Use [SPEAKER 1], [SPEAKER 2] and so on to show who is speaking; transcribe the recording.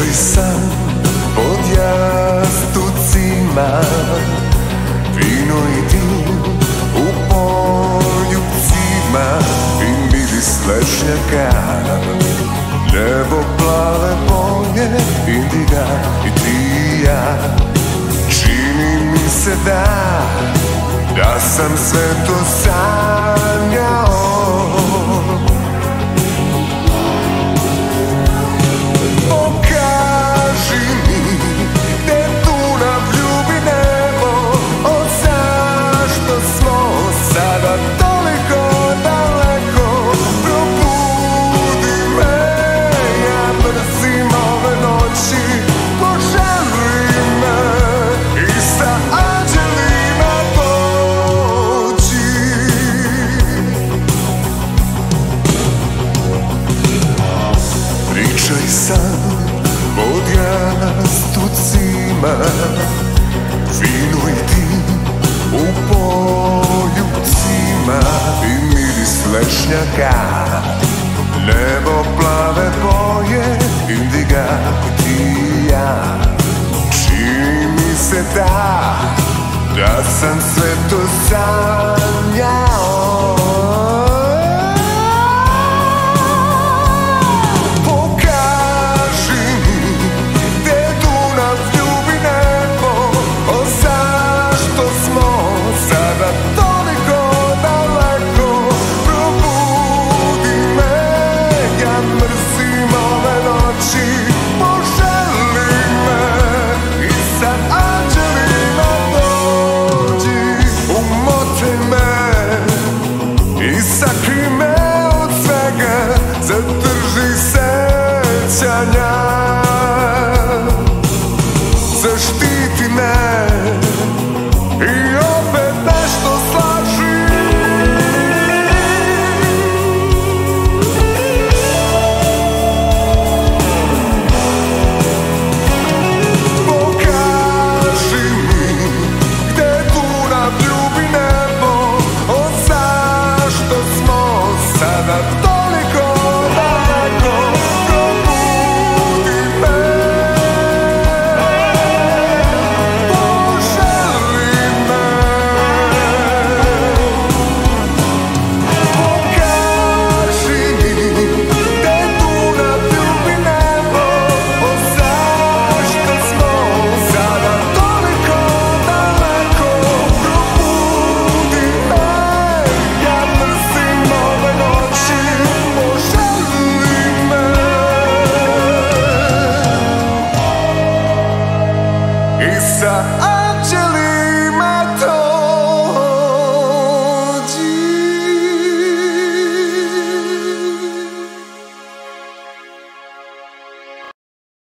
[SPEAKER 1] Čekaj sam pod jastucima Vino i dim u poljupcima I miris lešnjaka Nebo plave boje Indiga i ti ja Čini mi se da Da sam sve to sam. Pričaj sam od jastucima Vino i dim u poljucima I miris lešnjaka Nebo plave boje Indiga ti ja Čini mi se da Da sam sve to sanjao. It's an angelic.